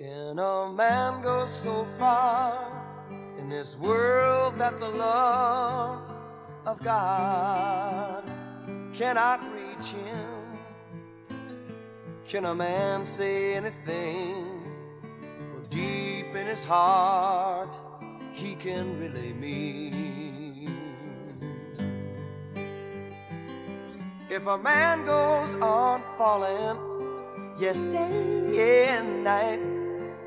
Can a man go so far in this world that the love of God cannot reach him? Can a man say anything well, deep in his heart he can really mean? If a man goes on falling, yes, day and night,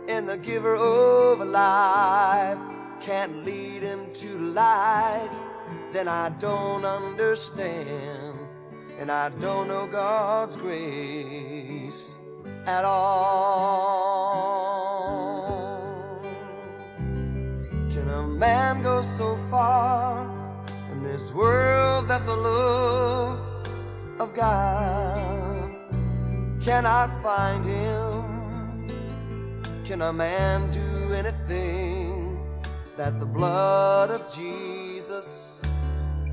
and the giver of life can't lead him to light, then I don't understand, and I don't know God's grace at all. Can a man go so far in this world that the love of God cannot find him? Can a man do anything that the blood of Jesus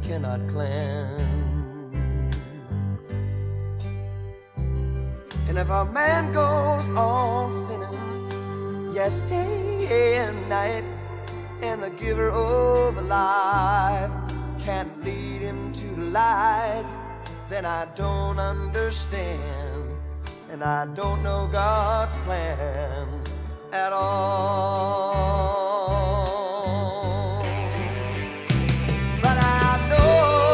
cannot cleanse? And if a man goes on sinning, yes, day and night, and the giver of life can't lead him to the light, then I don't understand, and I don't know God's plan at all. But I know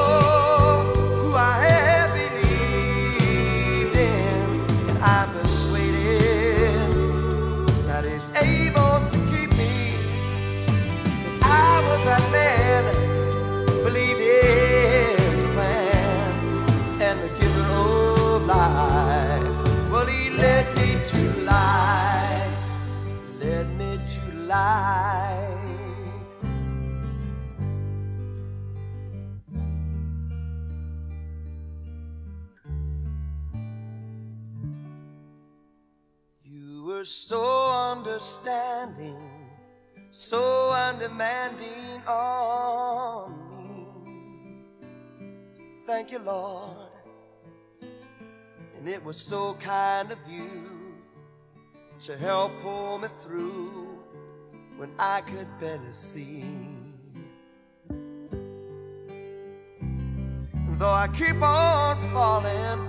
were so understanding, so undemanding on me. Thank you, Lord. And it was so kind of you to help pull me through when I could barely see. Though I keep on falling,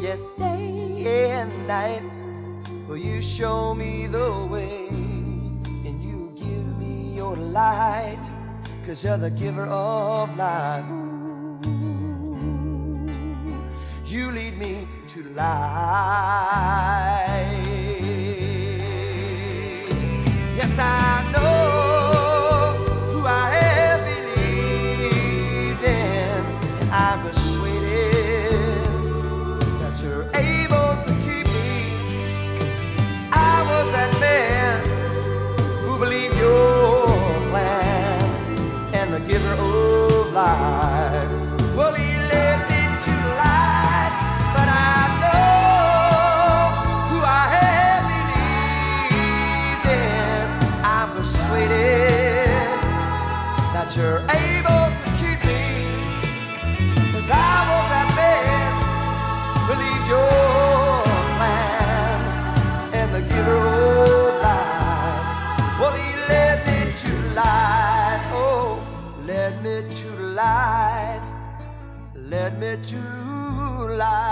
yes, day and night, will you show me the way and you give me your light, cause you're the giver of life. You lead me to light. Yes, I know who I have believed in, and I'm persuaded that you're able led me to light,